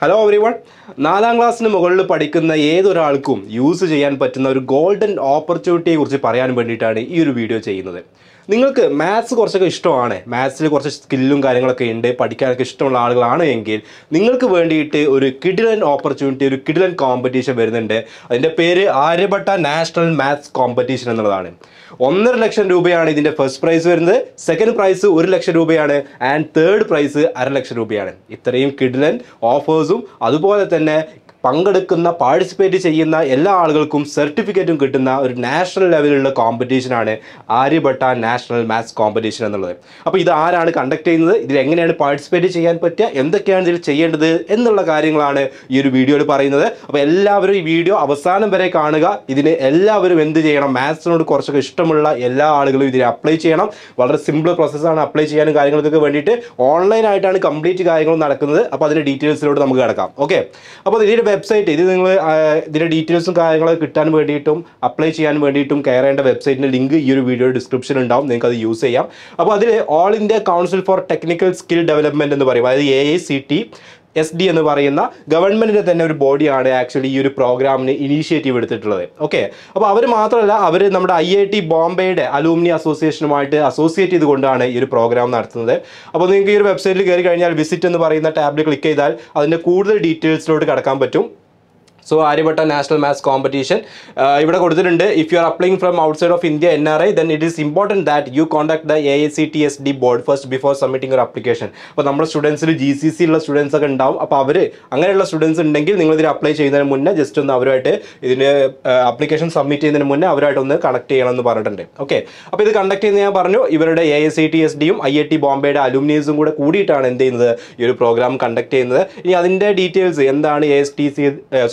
Hello every one നാലാം ക്ലാസ്സിന് മുകളിൽ പഠിക്കുന്ന ഏതൊരാൾക്കും യൂസ് ചെയ്യാൻ പറ്റുന്ന ഒരു ഗോൾഡൻ ഓപ്പർച്യൂണിറ്റിയെ കുറിച്ച് പറയാൻ വേണ്ടിയിട്ടാണ് ഈ ഒരു വീഡിയോ ചെയ്യുന്നത്. നിങ്ങൾക്ക് മാത്സ് കുറച്ചൊക്കെ ഇഷ്ടമാണ്. മാത്സിൽ കുറച്ച് സ്കില്ലും കാര്യങ്ങളൊക്കെ ഉണ്ട്. പഠിക്കാനൊക്കെ ഇഷ്ടമുള്ള ആളുകളാണ് എങ്കിൽ നിങ്ങൾക്ക് വേണ്ടിയിട്ട് ഒരു കിഡിലൻ ഓപ്പർച്യൂണിറ്റി ഒരു കിഡിലൻ കോമ്പറ്റീഷൻ വരുന്നുണ്ട്. അതിന്റെ പേര് ആര്യഭട്ട നാഷണൽ മാത്സ് കോമ്പറ്റീഷൻ എന്നുള്ളതാണ്. ഒന്നര ലക്ഷം രൂപയാണ് ഇതിന്റെ ഫസ്റ്റ് പ്രൈസ് വരുന്നത്. സെക്കൻഡ് പ്രൈസ് ഒരു ലക്ഷം രൂപയാണ്. ആൻഡ് തേർഡ് പ്രൈസ് അര ലക്ഷം രൂപയാണ്. ഇത്രയും കിഡിലൻ ഓഫേഴ്സും അതുപോലെ തന്നെ പങ്കെടുക്കുന്ന പാർട്ടിസിപ്പേറ്റ് ചെയ്യുന്ന എല്ലാ ആളുകൾക്കും സർട്ടിഫിക്കറ്റും കിട്ടുന്ന ഒരു നാഷണൽ ലെവലിലുള്ള കോമ്പറ്റീഷനാണ് ആര്യഭട്ട നാഷണൽ മാത്സ് കോമ്പറ്റീഷൻ എന്നുള്ളത്. അപ്പോൾ ഇത് ആരാണ് കണ്ടക്ട് ചെയ്യുന്നത്? ഇതിൽ എങ്ങനെയാണ് പാർട്ടിസിപ്പേറ്റ് ചെയ്യാൻ പറ്റുക? എന്തൊക്കെയാണ് ഇതിൽ ചെയ്യേണ്ടത്? എന്നുള്ള കാര്യങ്ങളാണ് ഈ ഒരു വീഡിയോയിൽ പറയുന്നത്. അപ്പോൾ എല്ലാവരും ഈ വീഡിയോ അവസാനം വരെ കാണുക. ഇതിന് എല്ലാവരും എന്ത് ചെയ്യണം? മാത്സിനോട് കുറച്ചൊക്കെ ഇഷ്ടമുള്ള എല്ലാ ആളുകളും ഇതിനെ അപ്ലൈ ചെയ്യണം. വളരെ സിമ്പിൾ പ്രോസസ്സാണ് അപ്ലൈ ചെയ്യാനും കാര്യങ്ങൾക്കൊക്കെ വേണ്ടിയിട്ട്. ഓൺലൈനായിട്ടാണ് കംപ്ലീറ്റ് കാര്യങ്ങൾ നടക്കുന്നത്. അപ്പോൾ അതിന്റെ ഡീറ്റെയിൽസിലോട്ട് നമുക്ക് കിടക്കാം. ഓക്കെ അപ്പോൾ ഇതിന്റെ വെബ്സൈറ്റ് ഇത് നിങ്ങൾ ഇതിന്റെ ഡീറ്റെയിൽസും കാര്യങ്ങളൊക്കെ കിട്ടാൻ വേണ്ടിയിട്ടും അപ്ലൈ ചെയ്യാൻ വേണ്ടിയിട്ടും കയറേണ്ട വെബ്സൈറ്റിന്റെ ലിങ്ക് ഈ ഒരു വീഡിയോ ഡിസ്ക്രിപ്ഷൻ ഉണ്ടാവും. നിങ്ങൾക്ക് അത് യൂസ് ചെയ്യാം. അപ്പോൾ അതിൽ all India council for technical skill development എന്ന് പറയും. അതായത് A I C T S D എന്ന് പറയുന്ന ഗവൺമെന്റിന്റെ തന്നെ ഒരു ബോഡിയാണ് ആക്ച്വലി ഈ ഒരു പ്രോഗ്രാമിന് ഇനീഷ്യേറ്റീവ് എടുത്തിട്ടുള്ളത്. ഓക്കെ അപ്പോൾ അവർ മാത്രമല്ല അവർ നമ്മുടെ ഐ ഐ ടി ബോംബെയുടെ അലൂമിനി അസോസിയേഷനുമായിട്ട് അസോസിയേറ്റ് ചെയ്തുകൊണ്ടാണ് ഈ ഒരു പ്രോഗ്രാം നടത്തുന്നത്. അപ്പോൾ നിങ്ങൾക്ക് ഈ ഒരു വെബ്സൈറ്റിൽ കയറി കഴിഞ്ഞാൽ വിസിറ്റ് എന്ന് പറയുന്ന ടാബിൽ ക്ലിക്ക് ചെയ്താൽ അതിന്റെ കൂടുതൽ ഡീറ്റെയിൽസിലോട്ട് കടക്കാൻ പറ്റും. So Aryabhata national maths competition ഇവിടെ കൊടുത്തിട്ടുണ്ട്. If you are applying from outside of India N R I then it is important that you contact the A C T S D board first before submitting ഒരു application അപ്പോൾ നമ്മുടെ സ്റ്റുഡൻസിൽ G C C ഉള്ള students ഒക്കെ ഉണ്ടാവും. അപ്പോൾ അവർ അങ്ങനെയുള്ള students ഉണ്ടെങ്കിൽ നിങ്ങൾ ഇതിന് അപ്ലൈ ചെയ്യുന്നതിന് മുന്നേ ജസ്റ്റ് ഒന്ന് അവരുമായിട്ട് ഇതിന് അപ്ലിക്കേഷൻ സബ്മിറ്റ് ചെയ്യുന്നതിന് മുന്നേ അവരുമായിട്ട് ഒന്ന് കണക്ട് ചെയ്യണം എന്ന് പറഞ്ഞിട്ടുണ്ട്. ഓക്കെ അപ്പോൾ ഇത് കണ്ടക്ട് ചെയ്യുന്ന ഞാൻ പറഞ്ഞു. ഇവരുടെ എ സി ടി എസ് ഡിയും ഐ ഐ ടി ബോംബെയുടെ അലുമിനീസും കൂടെ കൂടിയിട്ടാണ് എന്ത് ചെയ്യുന്നത്? ഈ ഒരു പ്രോഗ്രാം കണ്ടക്ട് ചെയ്യുന്നത്. ഇനി അതിന്റെ ഡീറ്റെയിൽസ് എന്താണ് A S T C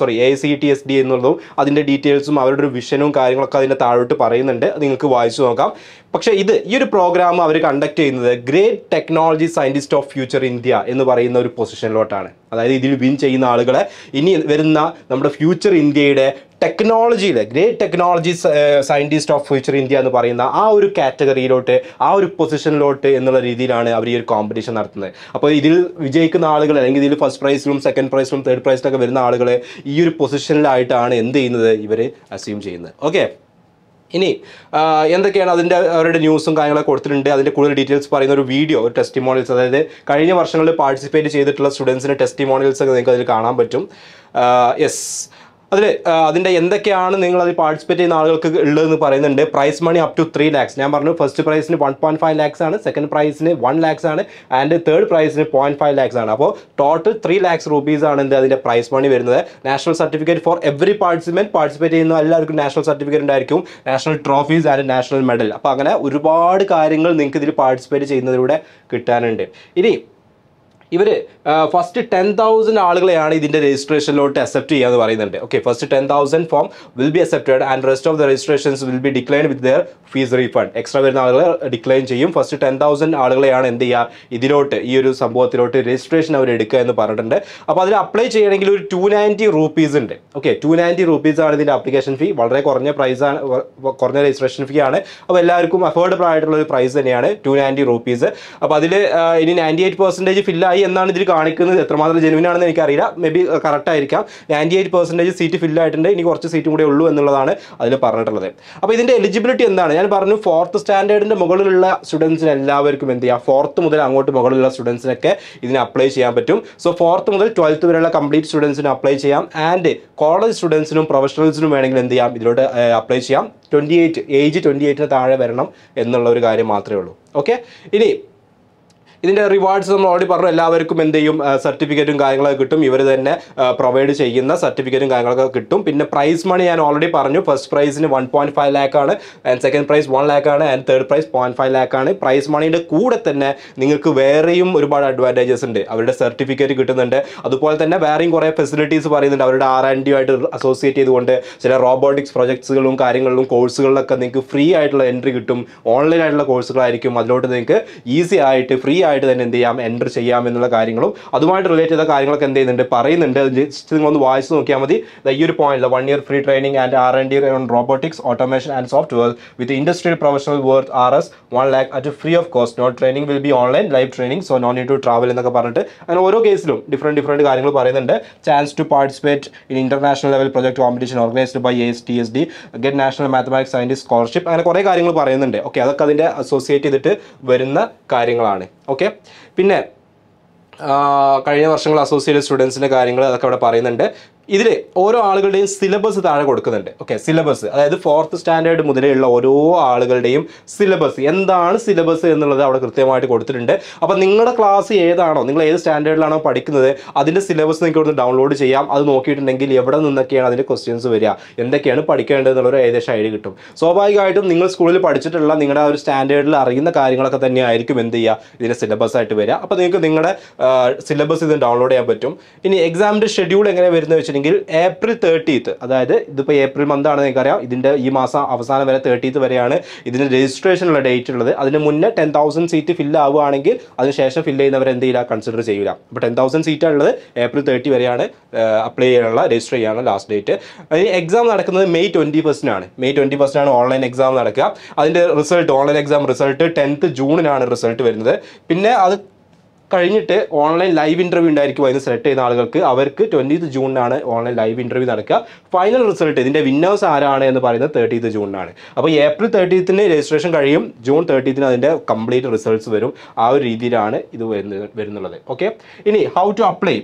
sorry A C T S D എന്നുള്ളതും അതിന്റെ ഡീറ്റെയിൽസും അവരുടെ ഒരു വിഷനും കാര്യങ്ങളൊക്കെ അതിന്റെ താഴോട്ട് പറയുന്നുണ്ട്. നിങ്ങൾക്ക് വായിച്ചു നോക്കാം. പക്ഷേ ഇത് ഈ ഒരു പ്രോഗ്രാം അവർ കണ്ടക്ട് ചെയ്യുന്നത് great technology scientist of future India എന്ന് പറയുന്ന ഒരു പൊസിഷനിലോട്ടാണ് അതായത് ഇതിൽ വിൻ ചെയ്യുന്ന ആളുകളെ ഇനി വരുന്ന നമ്മുടെ ഫ്യൂച്ചർ ഇന്ത്യയുടെ ടെക്നോളജിയിൽ great technology scientist of future India എന്ന് പറയുന്ന ആ ഒരു കാറ്റഗറിയിലോട്ട് ആ ഒരു പൊസിഷനിലോട്ട് എന്നുള്ള രീതിയിലാണ് അവർ ഈ ഒരു കോമ്പറ്റീഷൻ നടത്തുന്നത്. അപ്പോൾ ഇതിൽ വിജയിക്കുന്ന ആളുകൾ അല്ലെങ്കിൽ ഇതിൽ ഫസ്റ്റ് പ്രൈസിലും സെക്കൻഡ് പ്രൈസിലും തേർഡ് പ്രൈസിലൊക്കെ വരുന്ന ആളുകൾ ഈ ഒരു പൊസിഷനിലായിട്ടാണ് എന്ത് ചെയ്യുന്നത്? ഇവർ അസ്യൂം ചെയ്യുന്നത്. ഓക്കെ ഇനി എന്തൊക്കെയാണ് അതിന്റെ അവരുടെ ന്യൂസും കാര്യങ്ങളൊക്കെ കൊടുത്തിട്ടുണ്ട്? അതിന്റെ കൂടുതൽ ഡീറ്റെയിൽസ് പറയുന്ന ഒരു വീഡിയോ ഒരു ടെസ്റ്റിമോണിയൽസ് അതായത് കഴിഞ്ഞ വർഷങ്ങളിൽ പാർട്ടിസിപ്പേറ്റ് ചെയ്തിട്ടുള്ള സ്റ്റുഡൻസിന്റെ ടെസ്റ്റിമോണിയൽസ് ഒക്കെ നിങ്ങൾക്ക് അതിൽ കാണാൻ പറ്റും. യെസ് അതിൽ അതിന്റെ എന്തൊക്കെയാണ് നിങ്ങൾ അതിൽ പാർട്ടിസിപ്പേറ്റ് ചെയ്യുന്ന ആളുകൾക്ക് ഉള്ളതെന്ന് പറയുന്നുണ്ട്. Prize money up to three lakhs ഞാൻ പറഞ്ഞു ഫസ്റ്റ് പ്രൈസിന് വൺ പോയിന്റ് ഫൈവ് ലാക്സ് ആണ് സെക്കൻഡ് പ്രൈസിന് വൺ ലാക്സ് ആണ് ആൻഡ് തേർഡ് പ്രൈസിന് പോയിന്റ് ഫൈവ് ലാക്സ് ആണ്. അപ്പോൾ ടോട്ടൽ ത്രീ ലാക്സ് റുപ്പീസ് ആണ് എന്ത് അതിന്റെ പ്രൈസ് മണി വരുന്നത്. National certificate for every participant participate ചെയ്യുന്ന എല്ലാവർക്കും നാഷണൽ സർട്ടിഫിക്കറ്റ് ഉണ്ടായിരിക്കും. National trophies and national medal അപ്പോൾ അങ്ങനെ ഒരുപാട് കാര്യങ്ങൾ നിങ്ങൾക്ക് ഇതിൽ പാർട്ടിസിപ്പേറ്റ് ചെയ്യുന്നതിലൂടെ കിട്ടാനുണ്ട്. ഇനി ഇവർ ഫസ്റ്റ് ടെൻ തൗസൻഡ് ആളുകളെയാണ് ഇതിന്റെ രജിസ്ട്രേഷനിലോട്ട് അക്സെപ്റ്റ് ചെയ്യാന്ന് പറയുന്നുണ്ട്. Okay first ten thousand form will be accepted and rest of the registrations will be decline with their fees refund extra വരുന്ന ആളുകളെ ഡിക്ലൈൻ ചെയ്യും. ഫസ്റ്റ് ടെൻ തൗസൻഡ് ആളുകളെയാണ് എന്ത് ചെയ്യുക ഇതിലോട്ട് ഈ ഒരു സംഭവത്തിലോട്ട് രജിസ്ട്രേഷൻ അവർ എടുക്കുക എന്ന് പറഞ്ഞിട്ടുണ്ട്. അപ്പോൾ അതിൽ അപ്ലൈ ചെയ്യണമെങ്കിൽ ഒരു ടു നയന്റി റുപ്പീസ് ഉണ്ട്. ഓക്കെ ടു നയന്റി ആണ് ഇതിന്റെ അപ്ലിക്കേഷൻ ഫീ വളരെ കുറഞ്ഞ പ്രൈസ് ആണ് കുറഞ്ഞ രജിസ്ട്രേഷൻ ഫീ ആണ്. അപ്പോൾ എല്ലാവർക്കും അഫോർഡബിൾ ആയിട്ടുള്ള ഒരു പ്രൈസ് തന്നെയാണ് ടു നയന്റി റുപ്പീസ് അപ്പോൾ അതിൽ ഇനി നയന്റി എയ്റ്റ് പെർസെന്റേജ് ഫില്ലായി എന്നാണ് ഇതിൽ കാണിക്കുന്നത്. എത്രമാത്രം ജെനുവിൻ ആണെന്ന് എനിക്കറിയില്ല. മേ ബി കറക്റ്റ് ആയിരിക്കാം. Ninety eight percentage seat fill ആയിട്ടുണ്ട്. ഇനി കുറച്ച് സീറ്റും കൂടെ ഉള്ളൂ എന്നുള്ളതാണ് അതിൽ പറഞ്ഞിട്ടുള്ളത്. അപ്പോൾ ഇതിന്റെ എലിജിബിലിറ്റി എന്താണ്? ഞാൻ പറഞ്ഞു ഫോർത്ത് സ്റ്റാൻഡേർഡിന്റെ മുകളിലുള്ള സ്റ്റുഡൻസിന് എല്ലാവർക്കും എന്ത് ചെയ്യാം? ഫോർത്ത് മുതൽ അങ്ങോട്ട് മുകളിലുള്ള സ്റ്റുഡൻസിനൊക്കെ ഇതിന് അപ്ലൈ ചെയ്യാൻ പറ്റും. സോ ഫോർത്ത് മുതൽ ട്വൽത്ത് വരെയുള്ള കംപ്ലീറ്റ് സ്റ്റുഡൻസിന് അപ്ലൈ ചെയ്യാം. ആൻഡ് കോളേജ് സ്റ്റുഡൻസിനും പ്രൊഫഷണൽസിനും വേണമെങ്കിൽ എന്ത് ചെയ്യാം? ഇതിലോട്ട് അപ്ലൈ ചെയ്യാം. ട്വന്റി എയ്റ്റ് ഏജ് ട്വന്റി എയ്റ്റിന് താഴെ വരണം എന്നുള്ള ഒരു കാര്യം മാത്രമേ ഉള്ളൂ. ഓക്കെ ഇനി ഇതിന്റെ റിവാർഡ്സ് നമ്മൾ ഓൾറെഡി പറഞ്ഞു. എല്ലാവർക്കും എന്ത് ചെയ്യും? സർട്ടിഫിക്കറ്റും കാര്യങ്ങളൊക്കെ കിട്ടും. ഇവർ തന്നെ പ്രൊവൈഡ് ചെയ്യുന്ന സർട്ടിഫിക്കറ്റും കാര്യങ്ങളൊക്കെ കിട്ടും. പിന്നെ പ്രൈസ് മണി ഞാൻ ഓൾറെഡി പറഞ്ഞു. ഫസ്റ്റ് പ്രൈസിന് വൺ പോയിന്റ് ഫൈവ് ലാക്ക് ആണ്. And second prize one lakh ആണ്. And third prize point five lakh ആണ്. പ്രൈസ് മണിയുടെ കൂടെ തന്നെ നിങ്ങൾക്ക് വേറെയും ഒരുപാട് അഡ്വാന്റേജസ് ഉണ്ട്. അവരുടെ സർട്ടിഫിക്കറ്റ് കിട്ടുന്നുണ്ട്. അതുപോലെ തന്നെ വേറെയും കുറേ ഫെസിലിറ്റീസ് പറയുന്നുണ്ട്. അവരുടെ ആർ ആൻഡ് ഡി ആയിട്ട് അസോസിയേറ്റ് ചെയ്തുകൊണ്ട് ചില റോബോട്ടിക്സ് പ്രൊജക്ട്സുകളും കാര്യങ്ങളിലും കോഴ്സുകളിലൊക്കെ നിങ്ങൾക്ക് ഫ്രീ ആയിട്ടുള്ള എൻട്രി കിട്ടും. ഓൺലൈൻ ആയിട്ടുള്ള കോഴ്സുകളായിരിക്കും അതിലോട്ട് നിങ്ങൾക്ക് ഈസി ആയിട്ട് ഫ്രീ തന്നെ എന്ത് ചെയ്യാം എന്റർ ചെയ്യാം എന്നുള്ള കാര്യങ്ങളും അതുമായിട്ട് റിലേറ്റ് ചെയ്ത കാര്യങ്ങളൊക്കെ എന്ത് ചെയ്യുന്നുണ്ട് പറയുന്നുണ്ട്. ജസ്റ്റ് നിങ്ങൾ ഒന്ന് വായിച്ച് നോക്കിയാൽ മതി. ഈ ഒരു point one year free training and R and D on robotics automation and software with industrial professional worth R S one lakh at free of cost note training will be online live training so no need to travel എന്നൊക്കെ പറഞ്ഞിട്ട് അങ്ങനെ ഓരോ കേസിലും different different കാര്യങ്ങൾ പറയുന്നുണ്ട്. Chance to participate in international level project competition organized by S T S D get national mathematics scientist scholarship അങ്ങനെ കുറേ കാര്യങ്ങൾ പറയുന്നുണ്ട്. ഓക്കെ അതൊക്കെ അതിന്റെ അസോസിയേറ്റ് ചെയ്തിട്ട് വരുന്ന കാര്യങ്ങളാണ്. ഓക്കെ പിന്നെ കഴിഞ്ഞ വർഷങ്ങൾ അസോസിയേറ്റ് സ്റ്റുഡൻസിന്റെ കാര്യങ്ങൾ അതൊക്കെ അവിടെ പറയുന്നുണ്ട്. ഇതിൽ ഓരോ ആളുകളുടെയും സിലബസ് താഴെ കൊടുക്കുന്നുണ്ട്. ഓക്കെ സിലബസ് അതായത് ഫോർത്ത് സ്റ്റാൻഡേർഡ് മുതലെയുള്ള ഓരോ ആളുകളുടെയും സിലബസ് എന്താണ് സിലബസ് എന്നുള്ളത് അവിടെ കൃത്യമായിട്ട് കൊടുത്തിട്ടുണ്ട്. അപ്പോൾ നിങ്ങളുടെ ക്ലാസ് ഏതാണോ നിങ്ങൾ ഏത് സ്റ്റാൻഡേർഡിലാണോ പഠിക്കുന്നത് അതിന്റെ സിലബസ് നിങ്ങൾക്ക് ഇവിടുന്ന് ഡൗൺലോഡ് ചെയ്യാം. അത് നോക്കിയിട്ടുണ്ടെങ്കിൽ എവിടെ നിന്നൊക്കെയാണ് അതിന്റെ ക്വസ്റ്റ്യൻസ് വരിക എന്തൊക്കെയാണ് പഠിക്കേണ്ടത് എന്നുള്ളൊരു ഏകദേശം ഐഡിയ കിട്ടും. സ്വാഭാവികമായിട്ടും നിങ്ങൾ സ്കൂളിൽ പഠിച്ചിട്ടുള്ള നിങ്ങളുടെ ആ ഒരു സ്റ്റാൻഡേർഡിൽ അറിയുന്ന കാര്യങ്ങളൊക്കെ തന്നെയായിരിക്കും എന്ത് ചെയ്യുക ഇതിന്റെ സിലബസ് ആയിട്ട് വരിക. അപ്പോൾ നിങ്ങൾക്ക് നിങ്ങളുടെ സിലബസ് ഇത് ഡൗൺലോഡ് ചെയ്യാൻ പറ്റും. ഇനി എക്സാമിന്റെ ഷെഡ്യൂൾ എങ്ങനെ വരുന്നത് വെച്ചിട്ടുണ്ടെങ്കിൽ ഏപ്രിൽ തേർട്ടീത്ത് അതായത് ഇതിപ്പോൾ ഏപ്രിൽ മന്ത് ആണെന്ന് നിങ്ങൾക്കറിയാം ഇതിന്റെ ഈ മാസം അവസാനം വരെ തേർട്ടീത്ത് വരെയാണ് ഇതിന് രജിസ്ട്രേഷനുള്ള ഡേറ്റ് ഉള്ളത്. അതിന് മുന്നേ ടെൻ തൗസൻഡ് സീറ്റ് ഫില്ല് ആവുകയാണെങ്കിൽ അതിനുശേഷം ഫില്ല് ചെയ്യുന്നവർ എന്ത് ചെയ്യില്ല? കൺസിഡർ ചെയ്യില്ല അപ്പോൾ ടെൻ തൗസൻഡ് സീറ്റാണുള്ളത് ഏപ്രിൽ തേർട്ടി വരെയാണ് അപ്ലൈ ചെയ്യാനുള്ള രജിസ്റ്റർ ചെയ്യാനുള്ള ലാസ്റ്റ് ഡേറ്റ് എക്സാം നടക്കുന്നത് മെയ് ട്വന്റി ഫസ്റ്റിനാണ് മെയ് ട്വന്റി ഫസ്റ്റിനാണ് ഓൺലൈൻ എക്സാം നടക്കുക. അതിന്റെ result online exam result tenth ജൂണിനാണ് result വരുന്നത്. പിന്നെ അത് കഴിഞ്ഞിട്ട് ഓൺലൈൻ ലൈവ് ഇന്റർവ്യൂ ഉണ്ടായിരിക്കും അതിന് സെലക്ട് ചെയ്യുന്ന ആളുകൾക്ക്. അവർക്ക് ട്വന്റീത്ത് ജൂണിനാണ് ഓൺലൈൻ ലൈവ് ഇന്റർവ്യൂ നടക്കുക. ഫൈനൽ റിസൾട്ട് ഇതിന്റെ വിന്നേഴ്സ് ആരാണ് എന്ന് പറയുന്നത് തേർട്ടീത്ത് ജൂണിനാണ്. അപ്പോൾ ഏപ്രിൽ തേർട്ടീത്തിന് രജിസ്ട്രേഷൻ കഴിയും. ജൂൺ തേർട്ടീത്തിന് അതിന്റെ കംപ്ലീറ്റ് റിസൾട്ട്സ് വരും. ആ ഒരു രീതിയിലാണ് ഇത് വരുന്നത് വരുന്നുള്ളത്. ഓക്കെ ഇനി ഹൗ ടു അപ്ലൈ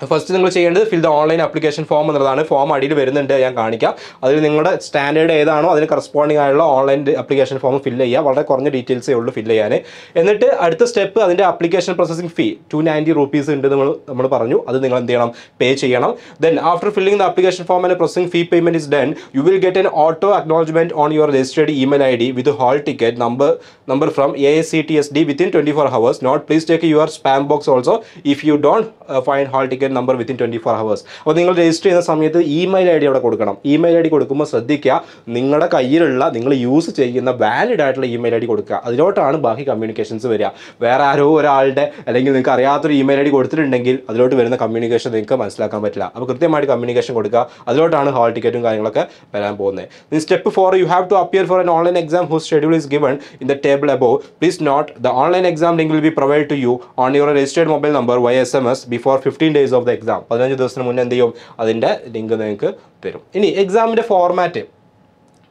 ഫസ്റ്റ് നിങ്ങൾ ചെയ്യേണ്ടത് fill the online application form എന്നുള്ളതാണ്. ഫോം അടിയിൽ വരുന്നുണ്ട് ഞാൻ കാണിക്കാം. അതിൽ നിങ്ങളുടെ സ്റ്റാൻഡേർഡ് ഏതാണോ അതിന് കറസ്പോണ്ടിങ് ആയുള്ള ഓൺലൈൻ ആപ്ലിക്കേഷൻ ഫോം ഫില്ല് ചെയ്യുക. വളരെ കുറഞ്ഞ ഡീറ്റെയിൽസേ ഉള്ളൂ ഫില്ല് ചെയ്യാൻ. എന്നിട്ട് അടുത്ത സ്റ്റെപ്പ് അതിന്റെ application processing fee two ninety rupees ഉണ്ട് നമ്മൾ നമ്മൾ പറഞ്ഞു. അത് നിങ്ങൾ എന്ത് ചെയ്യണം? പേ ചെയ്യണം. Then after filling the application form and processing fee payment is done you will get an auto acknowledgement on your registered email I D with hall ticket number number from A S C T S D within twenty four hours note please take your spam box also if you don't find hall ticket number within twenty four hours അപ്പോൾ നിങ്ങൾ register ചെയ്യുന്ന സമയത്ത് email I D അവിടെ കൊടുക്കണം. Email I D കൊടുക്കുമ്പോൾ ശ്രദ്ധിക്കുക നിങ്ങളുടെ കയ്യിലുള്ള നിങ്ങൾ യൂസ് ചെയ്യുന്ന വാലിഡ് ആയിട്ടുള്ള ഇമെയിൽ ഐ ഡി കൊടുക്കുക. അതിലോട്ടാണ് ബാക്കി കമ്മ്യൂണിക്കേഷൻസ് വരിക. വേറെ ആരോ ഒരാളുടെ അല്ലെങ്കിൽ നിങ്ങൾക്ക് അറിയാത്തൊരു ഇമെയിൽ ഐ ഡി കൊടുത്തിട്ടുണ്ടെങ്കിൽ അതിലോട്ട് വരുന്ന കമ്മ്യൂണിക്കേഷൻ നിങ്ങൾക്ക് മനസ്സിലാക്കാൻ പറ്റില്ല. അപ്പോൾ കൃത്യമായിട്ട് കമ്മ്യൂണിക്കേഷൻ കൊടുക്കുക. അതിലോട്ടാണ് ഹാൾ ടിക്കറ്റും കാര്യങ്ങളൊക്കെ വരാൻ പോകുന്നത്. Step four you have to appear for an online exam whose schedule is given in the table above please note the online exam link will be provide to you on your you mobile number via S M S before fifteen 15 days the exam പതിനഞ്ച് ദിവസത്തിന് മുന്നേ എന്ത് ചെയ്യും? അതിന്റെ link നിങ്ങൾക്ക് തരും. ഇനി എക്സാമിന്റെ ഫോർമാറ്റ്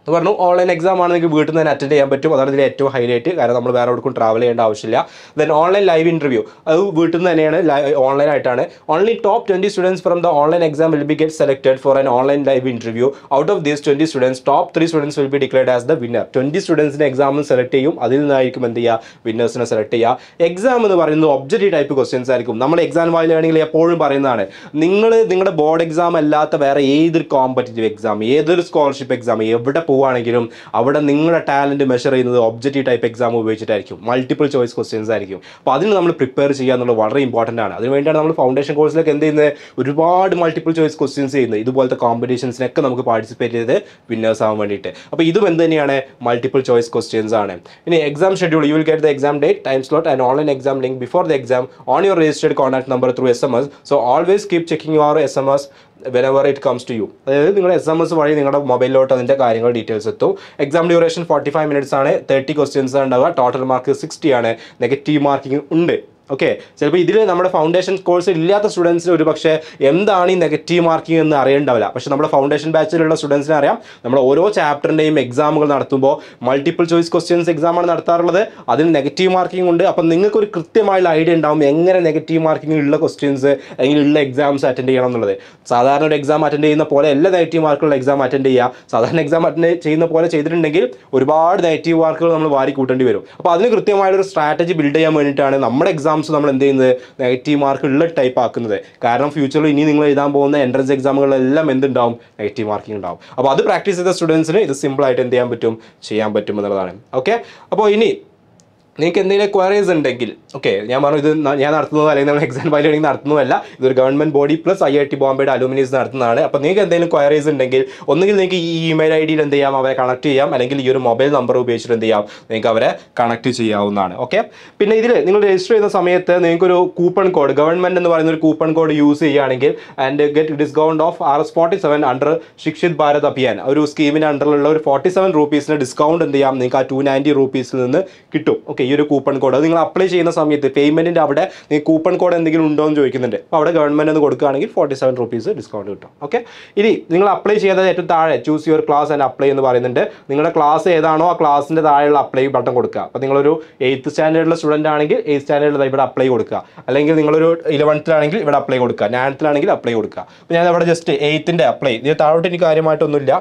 എന്ന് പറഞ്ഞു ഓൺലൈൻ എക്സാം ആണ് നിങ്ങൾക്ക് വീട്ടിൽ നിന്ന് തന്നെ അറ്റൻഡ് ചെയ്യാൻ പറ്റും. അതാണ് ഇതിൽ ഏറ്റവും ഹൈലൈറ്റ് കാരണം നമ്മൾ വേറെ എവിടേക്കും ട്രാവൽ ചെയ്യേണ്ട ആവശ്യമില്ല. ദെൻ ഓൺലൈൻ ലൈവ് ഇന്റർവ്യൂ അത് വീട്ടിൽ നിന്ന് തന്നെയാണ് ഓൺലൈൻ ആയിട്ടാണ്. Only top twenty students from the online exam will be get selected for an online live interview out of these twenty students top three students will be declared as the winner twenty സ്റ്റുഡൻസിന്റെ എക്സാമും select ചെയ്യും. അതിൽ നിന്നായിരിക്കും എന്ത് ചെയ്യുക? വിന്നേഴ്സിനെ select ചെയ്യുക. Exam എന്ന് പറയുന്നത് objective type questions ആയിരിക്കും. നമ്മൾ എക്സാം വായിലാണെങ്കിൽ എപ്പോഴും പറയുന്നതാണ്. നിങ്ങൾ നിങ്ങളുടെ ബോർഡ് എക്സാം അല്ലാത്ത വേറെ ഏതൊരു കോമ്പറ്റേറ്റീവ് എക്സാം ഏതൊരു സ്കോളർഷിപ്പ് എക്സാം എവിടെ പോവുകയാണെങ്കിലും അവിടെ നിങ്ങളുടെ ടാലന്റ് മെഷർ ചെയ്യുന്നത് ഒബ്ജക്റ്റീവ് ടൈപ്പ് എക്സാം ഉപയോഗിച്ചിട്ടായിരിക്കും. മൾട്ടിപ്പിൾ ചോയ്സ് ക്വസ്റ്റ്യൻസ് ആയിരിക്കും. അപ്പോൾ അതിന് നമ്മൾ പ്രിപ്പയർ ചെയ്യുക എന്നുള്ളത് വളരെ ഇമ്പോർട്ടന്റ് ആണ്. അതിന് വേണ്ടിയാണ് നമ്മൾ ഫൗണ്ടേഷൻ കോഴ്സിലേക്ക് എന്ത് ചെയ്യുന്നത്? ഒരുപാട് മൾട്ടിപ്പിൾ ചോയ്സ് ക്വസ്റ്റ്യൻസ് ചെയ്യുന്നത്. ഇതുപോലത്തെ കോമ്പറ്റീഷൻസിനൊക്കെ നമുക്ക് പാർട്ടിസിപ്പേറ്റ് ചെയ്ത് വിന്നേഴ്സ് ആവാൻ വേണ്ടിയിട്ട്. അപ്പോൾ ഇതും എന്ത് തന്നെയാണ്? മൾട്ടിപ്പിൾ ചോയ്സ് ക്വസ്റ്റ്യൻസ് ആണ്. ഇനി exam schedule you will get the exam date time slot and online exam link before the exam on your registered contact number through S M S so always keep checking your S M S whenever it comes to you അതായത് നിങ്ങളുടെ S M S വഴി നിങ്ങളുടെ മൊബൈലിലോട്ട് അതിന്റെ കാര്യങ്ങൾ details എത്തും. Exam duration forty five minutes ആണ്. Thirty questions ഉണ്ടാവുക. Total mark sixty ആണ്. നെഗറ്റീവ് മാർക്കിംഗ് ഉണ്ട്. ഓക്കെ ചിലപ്പോൾ ഇതിൽ നമ്മുടെ ഫൗണ്ടേഷൻ കോഴ്സ് ഇല്ലാത്ത സ്റ്റുഡൻസിന് ഒരു പക്ഷേ എന്താണ് ഈ നെഗറ്റീവ് മാർക്കിംഗ് എന്ന് അറിയണ്ടാവില്ല. പക്ഷേ നമ്മുടെ ഫൗണ്ടേഷൻ ബാച്ചിലുള്ള സ്റ്റുഡൻസിന് അറിയാം. നമ്മൾ ഓരോ ചാപ്റ്ററിന്റെയും എക്സാമുകൾ നടത്തുമ്പോൾ മൾട്ടിപ്പിൾ ചോയ്സ് ക്വസ്റ്റ്യൻസ് എക്സാമാണ് നടത്താറുള്ളത്. അതിന് നെഗറ്റീവ് മാർക്കിംഗ് ഉണ്ട്. അപ്പം നിങ്ങൾക്ക് ഒരു കൃത്യമായുള്ള ഐഡിയ ഉണ്ടാവും എങ്ങനെ നെഗറ്റീവ് മാർക്കിംഗ് ഉള്ള ക്വസ്റ്റ്യൻസ് അല്ലെങ്കിൽ ഉള്ള എക്സാംസ് അറ്റൻഡ് ചെയ്യണം എന്നുള്ളത്. സാധാരണ ഒരു എക്സാം അറ്റൻഡ് ചെയ്യുന്ന പോലെ എല്ലാ നെഗറ്റീവ് മാർക്കുള്ള എക്സാം അറ്റൻഡ് ചെയ്യുക. സാധാരണ എക്സാം അറ്റൻഡ് ചെയ്യുന്ന പോലെ ചെയ്തിട്ടുണ്ടെങ്കിൽ ഒരുപാട് നെഗറ്റീവ് മാർക്കുകൾ നമ്മൾ വാരി കൂട്ടേണ്ടി വരും. അപ്പോൾ അതിന് കൃത്യമായൊരു സ്ട്രാറ്റജി ബിൽഡ് ചെയ്യാൻ വേണ്ടിയിട്ടാണ് നമ്മുടെ എക്സാംസ് നമ്മൾ എന്ത് ചെയ്യുന്നത്? നെഗറ്റീവ് മാർക്ക് ഉള്ള ടൈപ്പ് ആക്കുന്നത്. കാരണം ഫ്യൂച്ചറിൽ ഇനി നിങ്ങൾ എഴുതാൻ പോകുന്ന എൻട്രൻസ് എക്സാമുകളെല്ലാം എന്തുണ്ടാവും? നെഗറ്റീവ് മാർക്കിംഗ് ഉണ്ടാവും. അപ്പോൾ അത് പ്രാക്ടീസ് ചെയ്ത സ്റ്റുഡൻസിന് ഇത് സിമ്പിൾ ആയിട്ട് എന്ത് ചെയ്യാൻ പറ്റും? ചെയ്യാൻ പറ്റും എന്നുള്ളതാണ്. ഓക്കെ അപ്പോൾ ഇനി നിങ്ങൾക്ക് എന്തെങ്കിലും ക്വയറീസ് ഉണ്ടെങ്കിൽ ഓക്കെ ഞാൻ പറഞ്ഞു ഇത് ഞാൻ നടത്തുന്നത് അല്ലെങ്കിൽ നമ്മൾ എക്സാം ഫയലിംഗ് നടത്തുന്നതല്ല. ഇതൊരു government body plus I I T ബോംബെയുടെ alumni നടത്തുന്നതാണ്. അപ്പോൾ നിങ്ങൾക്ക് എന്തെങ്കിലും ക്വയറീസ് ഉണ്ടെങ്കിൽ ഒന്നുകിൽ നിങ്ങൾക്ക് ഈ ഇമെയിൽ ഐ ഡിയിൽ എന്ത് ചെയ്യാം? അവരെ കണക്ട് ചെയ്യാം. അല്ലെങ്കിൽ ഈ ഒരു മൊബൈൽ നമ്പർ ഉപയോഗിച്ചിട്ട് എന്ത് ചെയ്യാം? നിങ്ങൾക്ക് അവരെ കണക്ട് ചെയ്യാവുന്നതാണ്. ഓക്കെ പിന്നെ ഇതിൽ നിങ്ങൾ രജിസ്റ്റർ ചെയ്യുന്ന സമയത്ത് നിങ്ങൾക്ക് ഒരു കൂപ്പൺ കോഡ് ഗവൺമെന്റ് എന്ന് പറയുന്ന ഒരു കൂപ്പൺ കോഡ് യൂസ് ചെയ്യുകയാണെങ്കിൽ and get discount of R S forty seven under Shikshit Bharat Abhiyan ഒരു സ്കീമിന് അണ്ടറിലുള്ള ഒരു ഫോർട്ടി സെവൻ റുപ്പീസിന് ഡിസ്കൗണ്ട് എന്ത് ചെയ്യാം? നിങ്ങൾക്ക് ആ ടു നയന്റി റുപ്പീസിൽ നിന്ന് കിട്ടും. ഓക്കെ ഈ ഒരു കൂപ്പൺ കോഡ് അത് നിങ്ങൾ അപ്ലൈ ചെയ്യുന്ന സമയത്ത് പേയ്മെന്റിന്റെ അവിടെ നിങ്ങൾക്ക് കൂപ്പൺ കോഡ് എന്തെങ്കിലും ഉണ്ടോ എന്ന് ചോദിക്കുന്നുണ്ട്. അപ്പോൾ അവിടെ ഗവൺമെന്റ് ഒന്ന് കൊടുക്കുകയാണെങ്കിൽ ഫോർട്ടി സെവൻ റുപ്പീസ് ഡിസ്കൗണ്ട് കിട്ടും. ഓക്കെ ഇനി നിങ്ങൾ അപ്ലൈ ചെയ്യാതെ ഏറ്റവും താഴെ choose your class and apply എന്ന് പറയുന്നുണ്ട്. നിങ്ങളുടെ ക്ലാസ് ഏതാണോ ആ ക്ലാസിന്റെ താഴെയുള്ള അപ്ലൈ ബട്ടൺ കൊടുക്കുക. അപ്പോൾ നിങ്ങളൊരു എയ്ത്ത് സ്റ്റാൻഡേർഡിലെ സ്റ്റുഡന്റ് ആണെങ്കിൽ എയ്ത്ത് സ്റ്റാൻഡേർഡിൽ ഇവിടെ അപ്ലൈ കൊടുക്കുക. അല്ലെങ്കിൽ നിങ്ങളൊരു ഇലവൻത്തിലാണെങ്കിൽ ഇവിടെ അപ്ലൈ കൊടുക്കുക. നയൻത്തിലാണെങ്കിൽ അപ്ലൈ കൊടുക്കുക. അപ്പോൾ ഞാൻ അവിടെ ജസ്റ്റ് എയ്ത്തിന്റെ അപ്ലൈ ഇത് താഴോട്ട് എനിക്ക് കാര്യമായിട്ടൊന്നുമില്ല.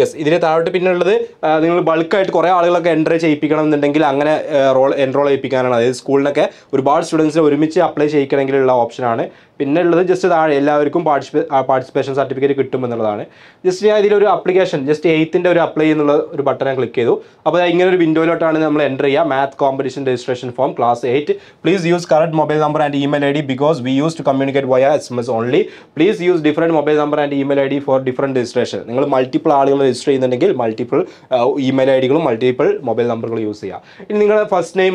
യെസ് ഇതിന് താഴോട്ട് പിന്നുള്ളത് നിങ്ങൾ ബൾക്കായിട്ട് കുറേ ആളുകളൊക്കെ എന്റർ ചെയ്യിപ്പിക്കണം എന്നുണ്ടെങ്കിൽ അങ്ങനെ റോൾ എൻറോൾ ചെയ്യിപ്പിക്കാനാണ്. അതായത് സ്കൂളിനൊക്കെ ഒരുപാട് സ്റ്റുഡൻസിനെ ഒരുമിച്ച് അപ്ലൈ ചെയ്യിക്കണമെങ്കിലുള്ള ഓപ്ഷനാണ് പിന്നെ ഉള്ളത് ജസ്റ്റ് താഴെ എല്ലാവർക്കും പാർട്ടിസിപ്പേ പാർട്ടിസിപ്പേഷൻ സർട്ടിഫിക്കറ്റ് കിട്ടും എന്നുള്ളതാണ്. ജസ്റ്റ് ഞാൻ ഇതിലൊരു അപ്ലിക്കേഷൻ ജസ്റ്റ് എയ്ത്തിന്റെ ഒരു അപ്ലൈ എന്നുള്ള ഒരു ബട്ടൺ ഞാൻ ക്ലിക്ക് ചെയ്തു. അപ്പോൾ ഇങ്ങനെ ഒരു വിൻഡോയിലോട്ടാണ് നമ്മൾ എന്റർ ചെയ്യുക. Math competition registration form class eight please use correct mobile number and email I D because we use to communicate via S M S only please use different mobile number and email I D for different registration നിങ്ങൾ multiple ആളുകൾ register ചെയ്യുന്നുണ്ടെങ്കിൽ multiple email I ഡികളും multiple mobile നമ്പറുകൾ use ചെയ്യുക. ഇനി നിങ്ങളുടെ first name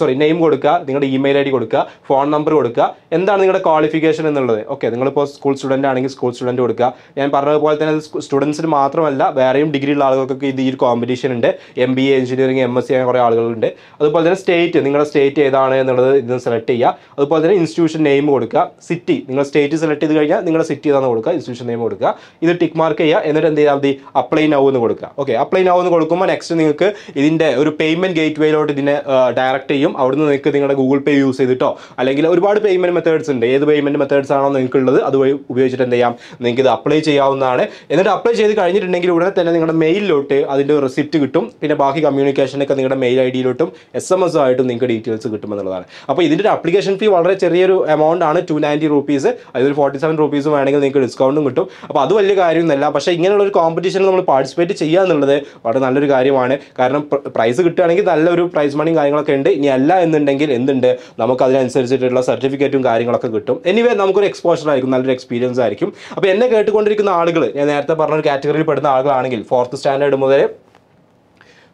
sorry name കൊടുക്കുക. നിങ്ങളുടെ ഇമെയിൽ ഐ ഡി കൊടുക്കുക. ഫോൺ നമ്പർ കൊടുക്കുക. എന്താണ് നിങ്ങളുടെ ക്വാളിഫിക്കേഷൻ എന്നുള്ളത്. ഓക്കെ നിങ്ങളിപ്പോൾ സ്കൂൾ സ്റ്റുഡന്റ് ആണെങ്കിൽ സ്കൂൾ സ്റ്റുഡന്റ് കൊടുക്കുക. ഞാൻ പറഞ്ഞതുപോലെ തന്നെ സ്റ്റുഡൻസിന് മാത്രമല്ല വേറെയും ഡിഗ്രി ഉള്ള ആളുകൾക്കൊക്കെ ഇത് ഈ ഒരു കോമ്പറ്റീഷൻ ഉണ്ട്. M B A engineering M S C അങ്ങനെ കുറേ ആളുകളുണ്ട്. അതുപോലെ തന്നെ സ്റ്റേറ്റ് നിങ്ങളുടെ സ്റ്റേറ്റ് ഏതാണ് എന്നുള്ളത് ഇതിന് സെലക്ട് ചെയ്യുക. അതുപോലെ തന്നെ ഇൻസ്റ്റിറ്റ്യൂഷൻ നെയിം കൊടുക്കുക. സിറ്റി നിങ്ങൾ സ്റ്റേറ്റ് സെലക്ട് ചെയ്ത് കഴിഞ്ഞാൽ നിങ്ങളുടെ സിറ്റി ഏതാണെന്ന് കൊടുക്കുക. ഇൻസ്റ്റിറ്റ്യൂഷൻ നെയിം കൊടുക്കുക. ഇത് ടിക്ക് മാർക്ക് ചെയ്യുക. എന്നിട്ട് എന്ത് ചെയ്താൽ മതി അപ്ലൈ നൗ എന്ന് കൊടുക്കുക. ഓക്കെ അപ്ലൈ നൗ എന്ന് കൊടുക്കുമ്പോൾ നെക്സ്റ്റ് നിങ്ങൾക്ക് ഇതിന്റെ ഒരു പേയ്മെന്റ് ഗേറ്റ് വേയിലോട്ട് ഇതിനെ ഡയറക്റ്റ് ചെയ്യും. അവിടുന്ന് നിങ്ങൾക്ക് നിങ്ങളുടെ ഗൂഗിൾ പേ യൂസ് ചെയ്തിട്ടോ അല്ലെങ്കിൽ ഒരുപാട് പേയ്മെന്റ് മെത്തേഡ്സ് ഉണ്ട്. ഏത് പേയ്മെന്റ് മെത്തേഡ്സ് ആണോ നിങ്ങൾക്കുള്ളത്? അതുവഴി വഴി ഉപയോഗിച്ചിട്ട് എന്ത് ചെയ്യാം? നിങ്ങൾക്ക് ഇത് അപ്ലൈ ചെയ്യാവുന്നതാണ്. എന്നിട്ട് അപ്ലൈ ചെയ്ത് കഴിഞ്ഞിട്ടുണ്ടെങ്കിൽ ഉടനെ തന്നെ നിങ്ങളുടെ മെയിലിലോട്ട് അതിന്റെ റെസിപ്റ്റ് കിട്ടും. പിന്നെ ബാക്കി കമ്മ്യൂണിക്കേഷനൊക്കെ നിങ്ങളുടെ മെയിൽ ഐ ഡിയിലോട്ടും എസ് എം എസ് ആയിട്ടും നിങ്ങൾക്ക് ഡീറ്റെയിൽസ് കിട്ടുമെന്നുള്ളതാണ് അപ്പോൾ ഇതിന്റെ ഒരു അപ്ലിക്കേഷൻ ഫീ വളരെ ചെറിയൊരു എമൗണ്ട് ആണ്. ടു നയന്റി റുപ്പീസ് അതൊരു ഫോർട്ടി സെവൻ റുപ്പീസ് വേണമെങ്കിൽ നിങ്ങൾക്ക് ഡിസ്കൗണ്ടും കിട്ടും. അപ്പോൾ അത് വലിയ കാര്യമൊന്നുമല്ല. പക്ഷേ ഇങ്ങനെയുള്ള ഒരു കോമ്പറ്റീഷനിൽ നമ്മൾ പാർട്ടിസിപ്പേറ്റ് ചെയ്യുക എന്നുള്ളത് വളരെ നല്ലൊരു കാര്യമാണ്. കാരണം പ്രൈസ് കിട്ടുകയാണെങ്കിൽ നല്ലൊരു പ്രൈസ് മണിയും കാര്യങ്ങളൊക്കെ ഉണ്ട്. ഇനി അല്ല എന്നുണ്ടെങ്കിൽ എന്തുണ്ട്? നമുക്ക് അതിനനുസരിച്ചിട്ടുള്ള സർട്ടിഫിക്കറ്റും കാര്യങ്ങളൊക്കെ കിട്ടും. എനിവേ നമുക്കൊരു എക്സ്പോഷർ ആയിരിക്കും നല്ലൊരു എക്സ്പീരിയൻസ് ആയിരിക്കും. അപ്പോൾ എന്നെ കേട്ടുകൊണ്ടിരിക്കുന്ന ആളുകൾ ഞാൻ നേരത്തെ പറഞ്ഞ ഒരു കാറ്റഗറിയിൽ പെടുന്ന ആളുകളാണെങ്കിൽ ഫോർത്ത് സ്റ്റാൻഡേർഡ് മുതൽ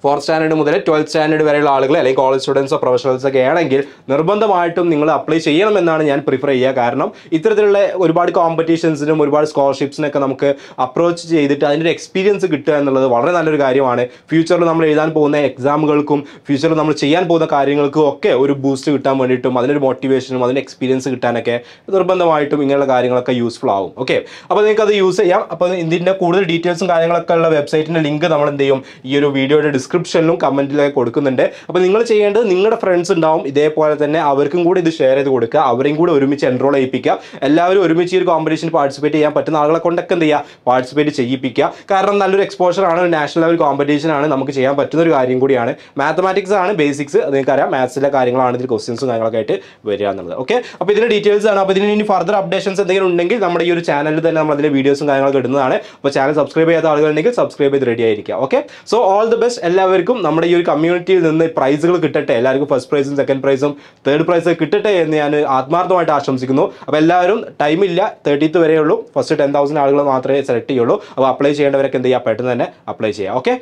ഫോർത്ത് സ്റ്റാൻഡേർഡ് മുതൽ ട്വൽത്ത് സ്റ്റാൻഡേർഡ് വരെയുള്ള ആളുകൾ അല്ലെങ്കിൽ കോളേജ് സ്റ്റുഡൻസോ പ്രൊഫഷണൽസ് ഒക്കെ ആണെങ്കിൽ നിർബന്ധമായിട്ടും നിങ്ങൾ അപ്ലൈ ചെയ്യണമെന്നാണ് ഞാൻ പ്രിഫർ ചെയ്യുക. കാരണം ഇത്തരത്തിലുള്ള ഒരുപാട് കോമ്പറ്റീഷൻസിനും ഒരുപാട് സ്കോളർഷിപ്സിനൊക്കെ നമുക്ക് അപ്രോച്ച് ചെയ്തിട്ട് അതിന്റെ ഒരു എക്സ്പീരിയൻസ് കിട്ടുക എന്നുള്ളത് വളരെ നല്ലൊരു കാര്യമാണ്. ഫ്യൂച്ചറിൽ നമ്മൾ എഴുതാൻ പോകുന്ന എക്സാമുകൾക്കും ഫ്യൂച്ചറിൽ നമ്മൾ ചെയ്യാൻ പോകുന്ന കാര്യങ്ങൾക്കും ഒക്കെ ഒരു ബൂസ്റ്റ് കിട്ടാൻ വേണ്ടിയിട്ടും അതിനൊരു മോട്ടിവേഷനും അതിന് എക്സ്പീരിയൻസ് കിട്ടാനൊക്കെ നിർബന്ധമായിട്ടും ഇങ്ങനെയുള്ള കാര്യങ്ങളൊക്കെ യൂസ്ഫുൾ ആവും. ഓക്കെ അപ്പോൾ നിങ്ങൾക്ക് അത് യൂസ് ചെയ്യാം. അപ്പോൾ ഇതിന്റെ കൂടുതൽ ഡീറ്റെയിൽസും കാര്യങ്ങളൊക്കെ ഉള്ള വെബ്സൈറ്റിന്റെ ലിങ്ക് നമ്മൾ എന്ത് ചെയ്യും? ഈ ഒരു വീഡിയോയുടെ ഡിസ്ക്രിപ്ഷനിലും കമന്റിലൊക്കെ കൊടുക്കുന്നുണ്ട്. അപ്പോൾ നിങ്ങൾ ചെയ്യേണ്ടത് നിങ്ങളുടെ ഫ്രണ്ട്സ് ഉണ്ടാവും. ഇതേപോലെ തന്നെ അവർക്കും കൂടി ഇത് ഷെയർ ചെയ്ത് കൊടുക്കുക. അവരെയും കൂടി ഒരുമിച്ച് എൻറോൾ ചെയ്യിപ്പിക്കുക. എല്ലാവരും ഒരുമിച്ച് ഈ ഒരു കോമ്പറ്റീഷനിൽ പാർട്ടിസിപ്പേറ്റ് ചെയ്യാൻ പറ്റുന്ന ആളുകളെ കൊണ്ടൊക്കെ എന്ത് ചെയ്യുക? പാർട്ടിസിപ്പേറ്റ് ചെയ്യിപ്പിക്കുക. കാരണം നല്ലൊരു എക്സ്പോഷർ ആണ് നാഷണൽ ലെവൽ കോമ്പറ്റീഷൻ ആണ് നമുക്ക് ചെയ്യാൻ പറ്റുന്ന ഒരു കാര്യം കൂടിയാണ്. മാത്തമാറ്റിക്സ് ആണ് ബേസിക്സ് നിങ്ങൾക്കറിയാം മാത്സിലെ കാര്യങ്ങളാണ് ഇതിൽ ക്വസ്റ്റ്യൻസും കാര്യങ്ങളൊക്കെ ആയിട്ട് വരിക എന്നുള്ളത്. ഓക്കെ അപ്പോൾ ഇതിന്റെ ഡീറ്റെയിൽസ് ആണ്. അപ്പോൾ ഇതിന് ഇനി ഫർദർ അപ്ഡേഷൻസ് എന്തെങ്കിലും ഉണ്ടെങ്കിൽ നമ്മുടെ ഈ ഒരു ചാനലിൽ തന്നെ നമ്മൾ അതിന്റെ വീഡിയോസും കാര്യങ്ങളൊക്കെ ഇടുന്നതാണ്. അപ്പോൾ ചാനൽ സബ്സ്ക്രൈബ് ചെയ്യാത്ത ആളുകളുണ്ടെങ്കിൽ സബ്സ്ക്രൈബ് ചെയ്ത് റെഡി ആയിരിക്കുക. Okay so all the best എല്ലാവർക്കും നമ്മുടെ ഈ ഒരു കമ്മ്യൂണിറ്റിയിൽ നിന്ന് പ്രൈസുകൾ കിട്ടട്ടെ. എല്ലാവർക്കും ഫസ്റ്റ് പ്രൈസും സെക്കൻഡ് പ്രൈസും തേർഡ് പ്രൈസ് കിട്ടട്ടെ എന്ന് ഞാൻ ആത്മാർത്ഥമായിട്ട് ആശംസിക്കുന്നു. അപ്പോൾ എല്ലാവരും ടൈമില്ല തേർട്ടീത്ത് വരെയുള്ളൂ ഫസ്റ്റ് ടെൻ തൗസൻഡ് ആളുകൾ മാത്രമേ സെലക്ട് ചെയ്യുള്ളൂ. അപ്പോൾ അപ്ലൈ ചെയ്യേണ്ടവരൊക്കെ എന്ത് ചെയ്യുക പെട്ടെന്ന് തന്നെ അപ്ലൈ ചെയ്യുക ഓക്കെ